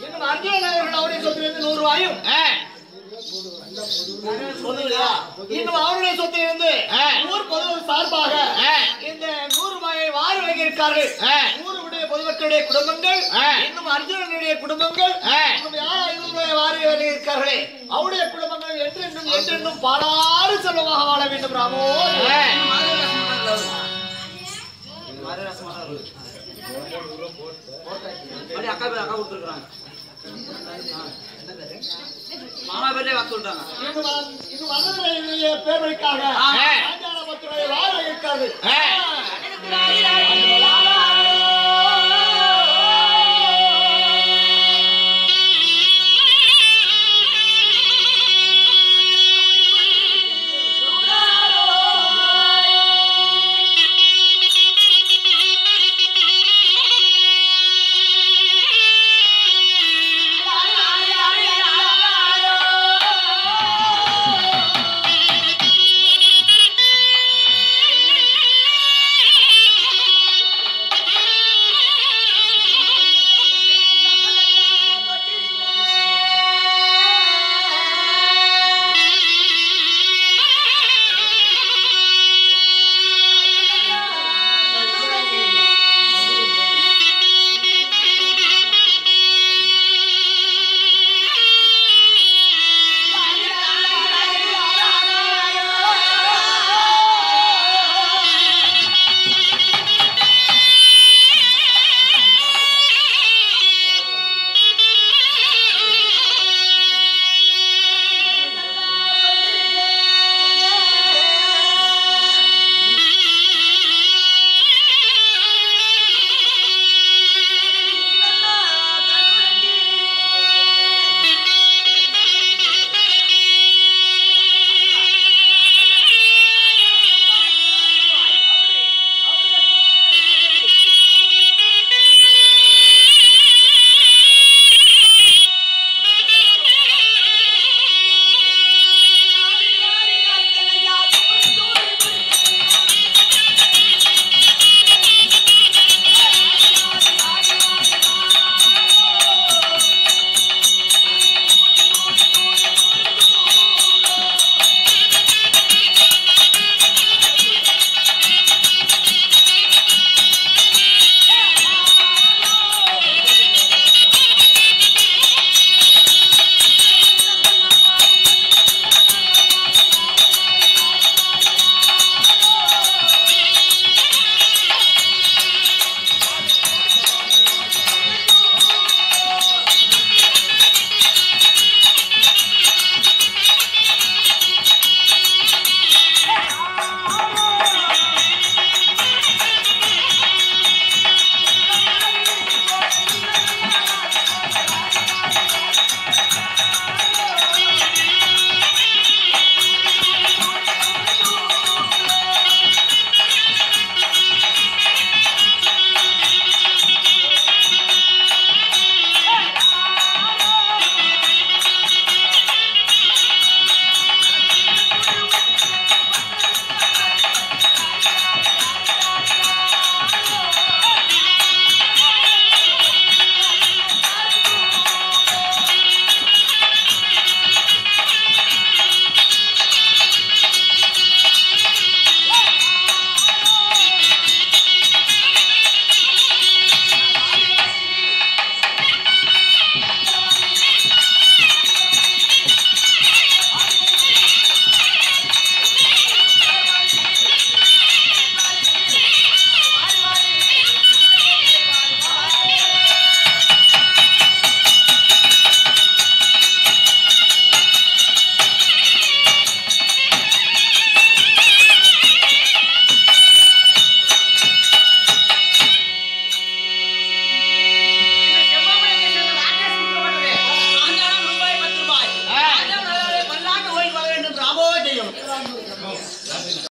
இன்னும் அர்ஜுனன் அவர்கள் அவருடைய சொத்திலிருந்து நூறு ரூபாயும் இன்னும் அவருடைய சொத்திலிருந்து. ஊர் பொதுவர் சார்பாக. இந்த நூறு ரூபாயை வாரி ஆ. ஊருடைய பொதுமக்களுடைய குடும்பங்கள். இன்னும் அர்ஜுனனுடைய குடும்பங்கள் வாரி வருகிறார்களே அவருடைய குடும்பங்கள் என்றென்றும் என்றென்றும் பாடாறு செல்வமாக வாழ வேண்டும் ராமோ. கொடுத்துருக்காங்க மாமா பேர்லயே வாக்கு வ- இன்னும் வல்லவரையுடைய பேரவைக்காக. ராஜாராமத்துடைய. ஆ,